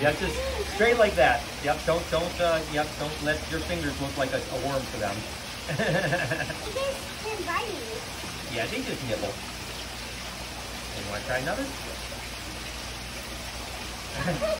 Yep, just straight like that. Yep, don't don't uh, yep, don't let your fingers look like a, a worm to them. Yeah, they just nibble. And you want to try another?